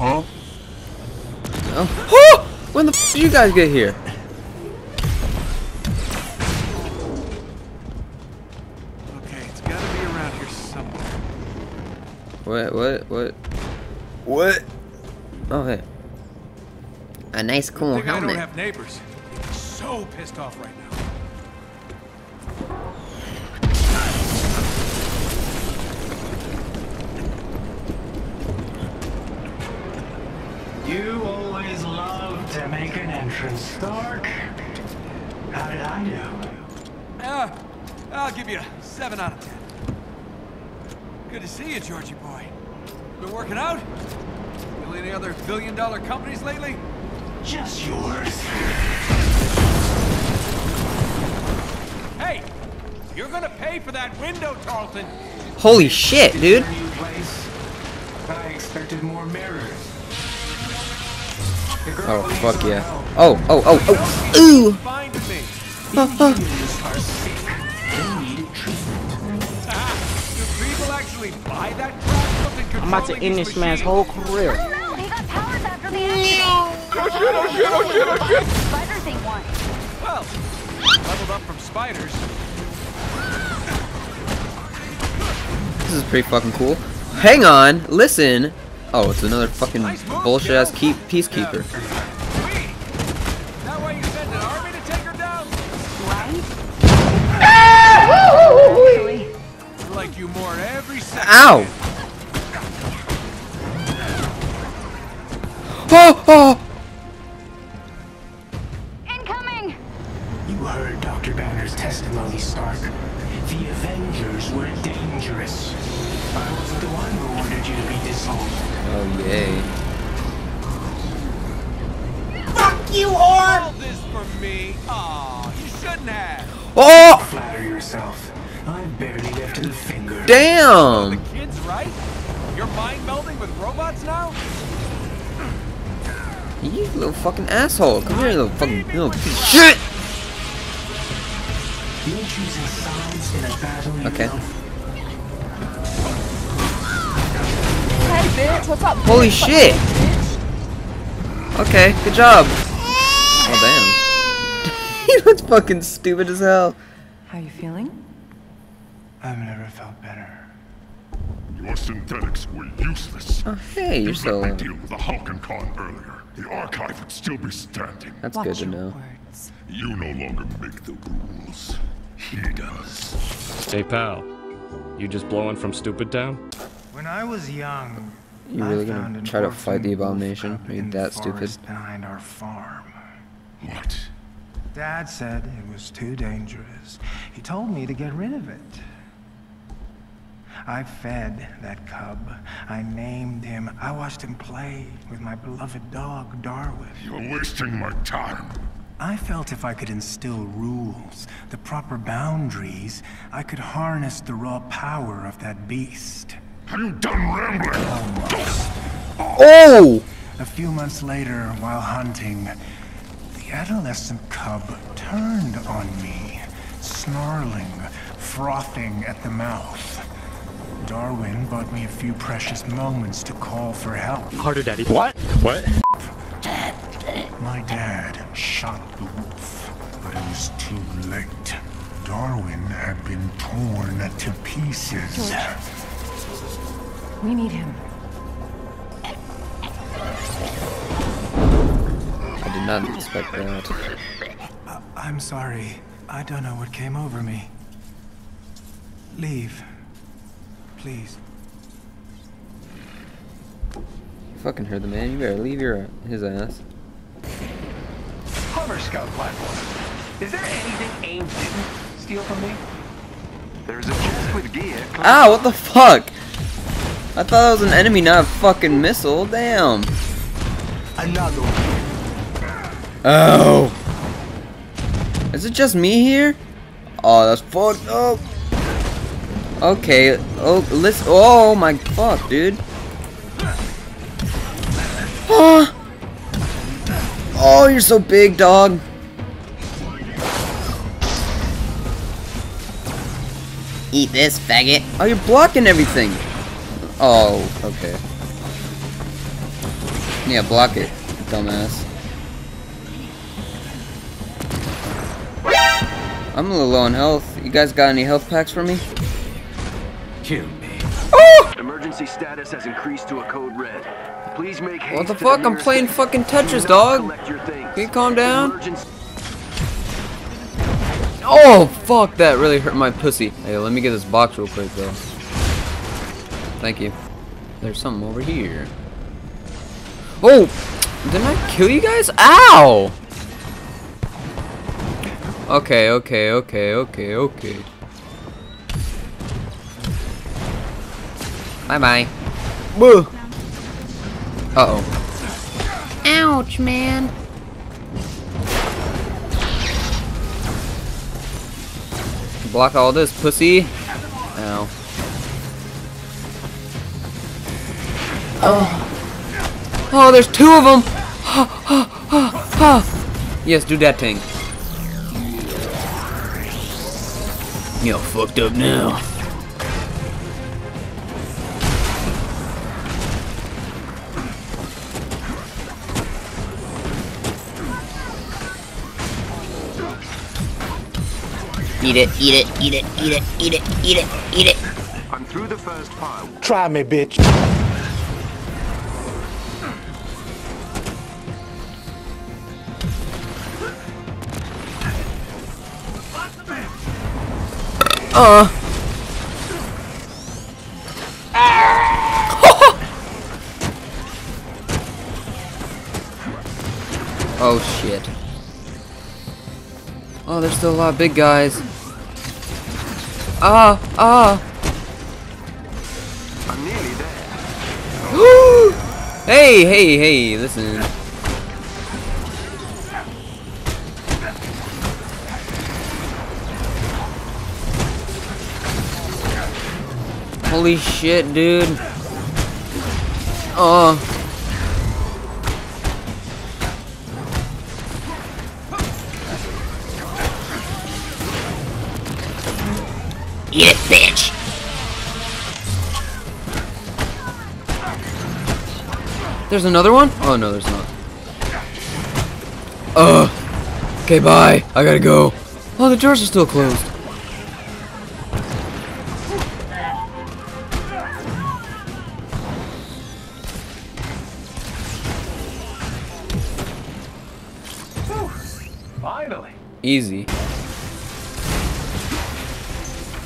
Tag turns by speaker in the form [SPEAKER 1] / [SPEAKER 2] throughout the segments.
[SPEAKER 1] Huh?
[SPEAKER 2] Oh. when the f did you guys get here?
[SPEAKER 3] Okay, it's gotta be around here somewhere.
[SPEAKER 2] What? What? What? What? Oh, hey. A nice, cool
[SPEAKER 3] helmet. I don't
[SPEAKER 2] helmet.
[SPEAKER 3] have neighbors. So pissed off right now.
[SPEAKER 4] You always love to make an entrance, Stark. How did I do?
[SPEAKER 3] Yeah, uh, I'll give you a 7 out of 10. Good to see you, Georgie boy. Been working out? Build any other billion dollar companies lately?
[SPEAKER 4] Just yours.
[SPEAKER 3] Hey! You're gonna pay for that window, Tarleton!
[SPEAKER 2] Holy shit, dude.
[SPEAKER 4] I expected more mirrors.
[SPEAKER 2] Oh, fuck yeah. Oh, oh, oh, oh. Ooh.
[SPEAKER 3] Fine with me.
[SPEAKER 4] Humans are sick. They need treatment.
[SPEAKER 3] Do people actually buy that crap? Something
[SPEAKER 5] I'm about to end this man's whole career.
[SPEAKER 6] Oh no, he got powers after the. Oh shit, oh shit, oh shit, oh shit. Spiders ain't one.
[SPEAKER 3] Well, leveled up from spiders.
[SPEAKER 2] This is pretty fucking cool. Hang on, listen. Oh, it's another fucking bullshit ass keep peacekeeper.
[SPEAKER 3] Wait! That why All this for me? Aw, you shouldn't have.
[SPEAKER 2] Oh!
[SPEAKER 4] Flatter yourself. I've barely lifted a finger.
[SPEAKER 2] Damn!
[SPEAKER 3] The kid's right. You're mind melding with robots now?
[SPEAKER 2] You little fucking asshole. Come here, little fucking little piece of shit!
[SPEAKER 4] You're choosing sides in a battle
[SPEAKER 2] Okay.
[SPEAKER 7] Hey, bitch, what's up?
[SPEAKER 2] Holy shit! Okay, good job. Oh, damn. he looks fucking stupid as hell.
[SPEAKER 7] How are you feeling?
[SPEAKER 4] I've never felt better.
[SPEAKER 1] Your synthetics were useless.
[SPEAKER 2] Oh, hey, you're
[SPEAKER 1] you
[SPEAKER 2] so...
[SPEAKER 1] let me uh, deal with the Hulk Khan earlier. The archive would still be standing.
[SPEAKER 2] That's
[SPEAKER 7] Watch
[SPEAKER 2] good to know.
[SPEAKER 7] words.
[SPEAKER 1] You no longer make the rules. He does.
[SPEAKER 8] Hey pal, you just blowing from Stupid Town?
[SPEAKER 4] When I was young,
[SPEAKER 2] You
[SPEAKER 4] I
[SPEAKER 2] really
[SPEAKER 4] found
[SPEAKER 2] gonna
[SPEAKER 4] an
[SPEAKER 2] try to fight the abomination?
[SPEAKER 4] cub
[SPEAKER 2] Are you that stupid?
[SPEAKER 4] forest behind our farm.
[SPEAKER 1] What?
[SPEAKER 4] Dad said it was too dangerous. He told me to get rid of it. I fed that cub. I named him. I watched him play with my beloved dog, Darwin.
[SPEAKER 1] You're wasting my time.
[SPEAKER 4] I felt if I could instill rules, the proper boundaries, I could harness the raw power of that beast.
[SPEAKER 1] Have you done rambling?
[SPEAKER 2] Oh!
[SPEAKER 4] A few months later, while hunting, the adolescent cub turned on me, snarling, frothing at the mouth. Darwin bought me a few precious moments to call for help.
[SPEAKER 8] Harder, Daddy. What? What?
[SPEAKER 4] My dad shot the wolf, but it was too late. Darwin had been torn to pieces.
[SPEAKER 7] We need him.
[SPEAKER 2] Not expect that.
[SPEAKER 4] I'm sorry. I don't know what came over me. Leave. Please.
[SPEAKER 2] You fucking heard the man. You better leave your his ass.
[SPEAKER 9] Hover scout platform. Is there anything Ames didn't steal from me? There's a chest with gear.
[SPEAKER 2] Ow, ah, what the fuck? I thought that was an enemy, not a fucking missile. Damn.
[SPEAKER 9] Another one.
[SPEAKER 2] Oh. Is it just me here? Oh, that's fucked up. Okay. Oh, listen. Oh my fuck, dude. Oh. Oh, you're so big, dog. Eat this, faggot. Oh, you're blocking everything. Oh, okay. Yeah, block it, dumbass. I'm a little low on health. You guys got any health packs for me?
[SPEAKER 3] Kill me. Oh!
[SPEAKER 9] Emergency status has increased to a code red. Please make haste
[SPEAKER 2] What the
[SPEAKER 9] to
[SPEAKER 2] fuck? I'm playing fucking Tetris, dog.
[SPEAKER 9] collect your things.
[SPEAKER 2] Can you calm down?
[SPEAKER 9] Emergency-
[SPEAKER 2] Oh, fuck, that really hurt my pussy. Hey, let me get this box real quick, though. Thank you. There's something over here. Oh! Didn't I kill you guys? Ow! Okay, okay, okay, okay, okay. Bye-bye. Boo! Uh-oh. Ouch, man. Block all this, pussy. Ow. Oh. Oh, there's two of them. yes, do that thing. You're fucked up now. Eat it, eat it, eat it, eat it, eat it, eat it, eat it.
[SPEAKER 9] I'm through the first pile.
[SPEAKER 5] Try me, bitch.
[SPEAKER 2] Uh. oh shit. Oh, there's still a lot of big guys. Ah, ah.
[SPEAKER 9] I'm nearly there.
[SPEAKER 2] hey, hey, hey, listen. Holy shit, dude. Oh. Eat it, bitch. There's another one? Oh no, there's not. Ugh. Okay, bye. I gotta go. Oh, the doors are still closed.
[SPEAKER 9] Finally.
[SPEAKER 2] Easy.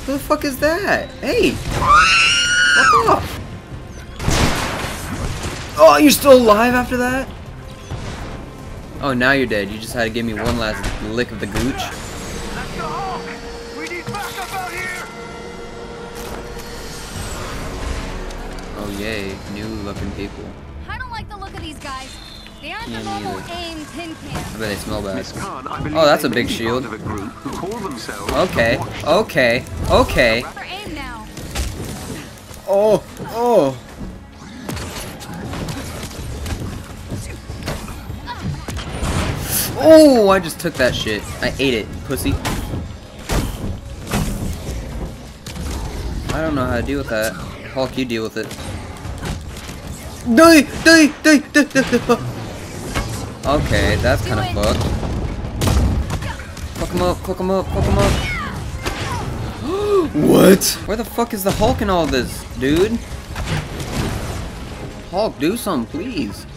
[SPEAKER 2] Who the fuck is that? Hey! Fuck off! Oh, you're still alive after that? Oh, now you're dead. You just had to give me one last lick of the gooch.
[SPEAKER 9] That's the Hulk. We need backup out here.
[SPEAKER 2] Oh, yay. New looking people.
[SPEAKER 6] I don't like the look of these guys. They aren't the normal. AIM tin
[SPEAKER 2] I bet they smell bad.
[SPEAKER 9] Khan,
[SPEAKER 2] Oh, that's a big shield.
[SPEAKER 9] of a group who call themselves
[SPEAKER 2] Okay, okay, okay.
[SPEAKER 6] They're AIM now.
[SPEAKER 2] Oh, oh. Oh, I just took that shit. I ate it, pussy. I don't know how to deal with that. Hulk, you deal with it. Die, die, die, die, die, die. Okay, that's kind of fucked. Fuck him up, fuck him up, fuck him up. what? Where the fuck is the Hulk in all this, dude? Hulk, do something, please.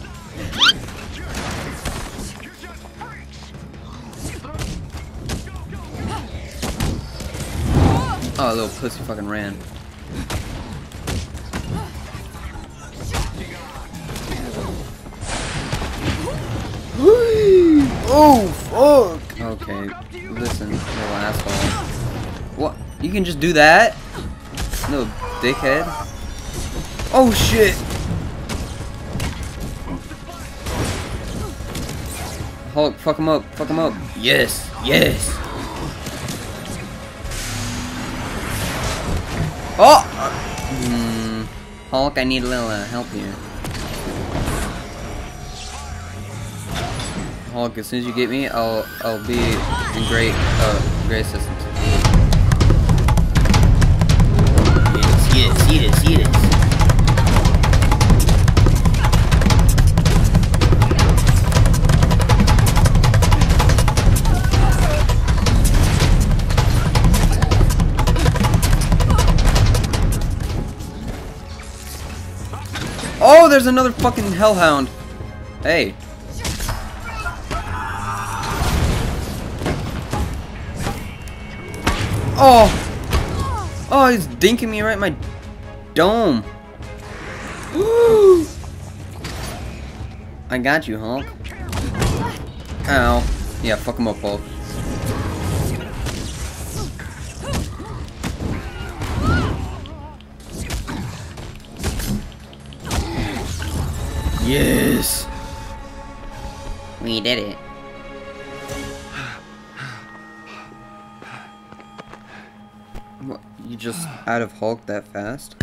[SPEAKER 2] Oh, little pussy fucking ran. Oh, fuck! Okay, listen, little asshole. What? You can just do that? No, dickhead. Oh, shit! Hulk, fuck him up, fuck him up. Yes, yes. Oh! Hmm. Hulk, I need a little uh, help here. Hulk, as soon as you get me, I'll I'll be in great uh great assistance. Yes, yes, yes. Oh, there's another fucking hellhound. Hey, Oh. Oh, he's dinking me right in my dome. Ooh. I got you, Hulk. Ow. Yeah, fuck him up, Hulk. Yes. We did it. You just out of Hulk that fast?